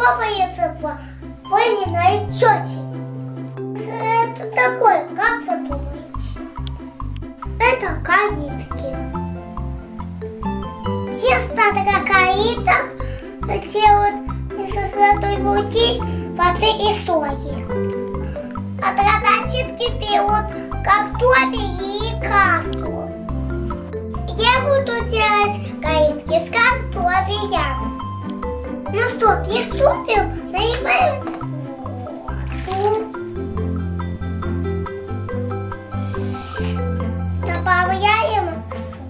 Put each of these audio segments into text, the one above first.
складывается в глиняной тете. Это такое, как вы думаете? Это каитки. Тесто для каиток делают из золотой муки, воды и сои. А для начинки берут картофель и кашу. Я буду делать каитки с картофелем. Ну что, приступим? Наливаем воду. Добавляем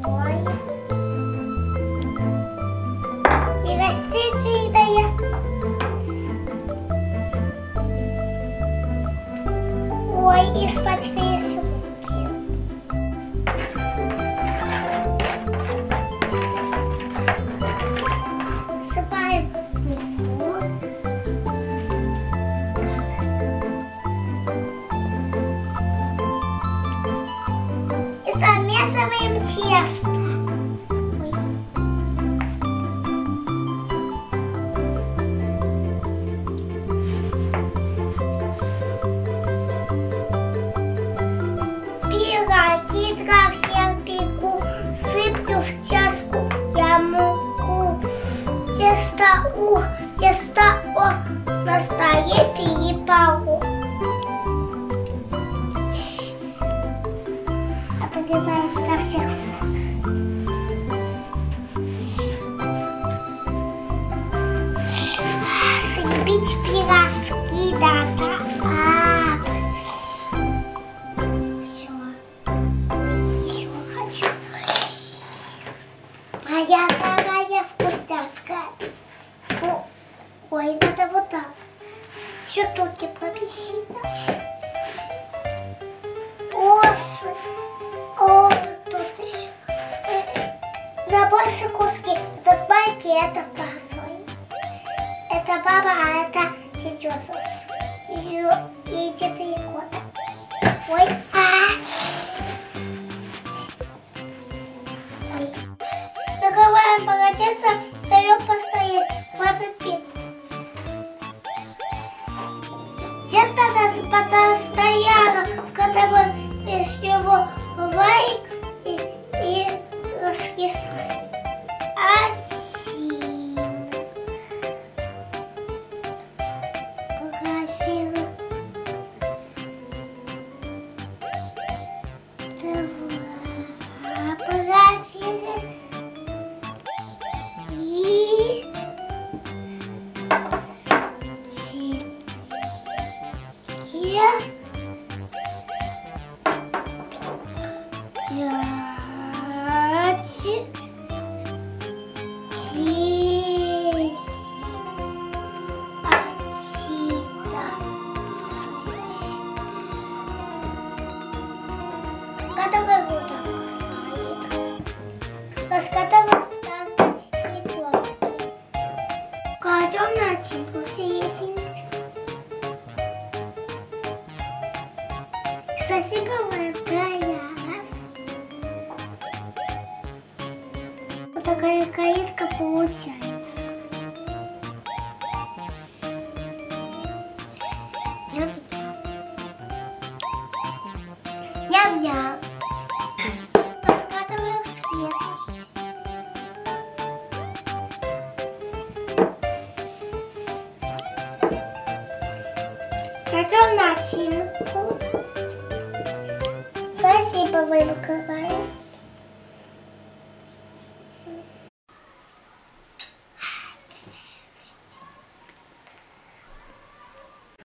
соль. И растительное. Ой, испачкались И замесываем тесто. Пироги для всех пеку, сыплю в чашку я муку. Тесто ух, тесто о, на столе перепалу. Отогреваем для всех. Слепить пирожки, да-да. А, все. Еще хочу. Моя самая вкусняшка. Ой, надо вот так. Еще тут не прописано. Ос. Больше куски. Этот маленький, это большой. Это баба, а это сейчас. Ее ей четыре года. Ой, а. Ой. Накрываем полотенцем, даем постоять 20 минут. Тесто нас постояло, с которым из него лайк и, и Yes. Кладем начинку в серединочку. Засыпаем края. Вот такая каитка получается. Ням-ням. Ням-ням. Кладем начинку. Засыпаем